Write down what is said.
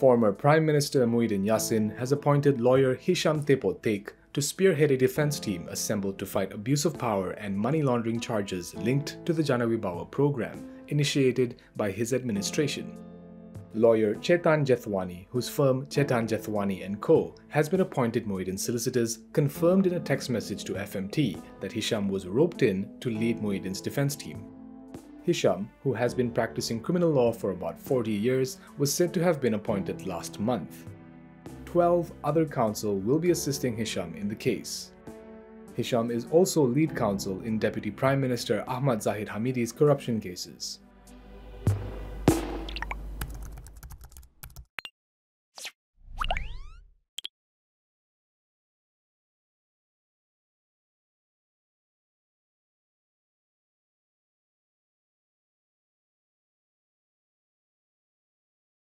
Former Prime Minister Muhyiddin Yassin has appointed lawyer Hisyam Teh Poh Teik to spearhead a defense team assembled to fight abuse of power and money laundering charges linked to the Jana Wibawa program initiated by his administration. Lawyer Chetan Jethwani, whose firm Chetan Jethwani & Co. has been appointed Muhyiddin's solicitors, confirmed in a text message to FMT that Hisyam was roped in to lead Muhyiddin's defense team. Hisyam, who has been practicing criminal law for about 40 years, was said to have been appointed last month. 12 other counsel will be assisting Hisyam in the case. Hisyam is also lead counsel in Deputy Prime Minister Ahmad Zahid Hamidi's corruption cases.